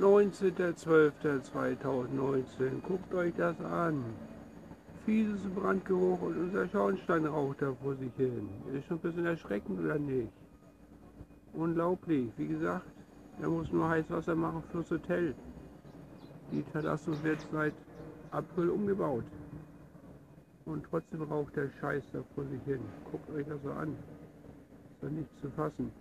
19.12.2019. Guckt euch das an. Fieses Brandgeruch und unser Schornstein raucht da vor sich hin. Ist schon ein bisschen erschreckend, oder nicht? Unglaublich. Wie gesagt, er muss nur Heißwasser machen fürs Hotel. Die Terrasse wird seit April umgebaut. Und trotzdem raucht der Scheiß da vor sich hin. Guckt euch das so an. Ist doch nicht zu fassen.